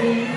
see.